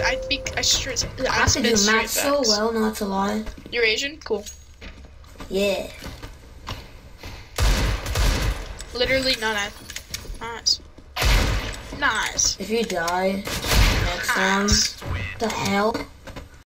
I speak. I straight. I can do math so well, not to lie. You're Asian. Cool. Yeah. Literally not. Nice. Nice. If you die next time, the hell?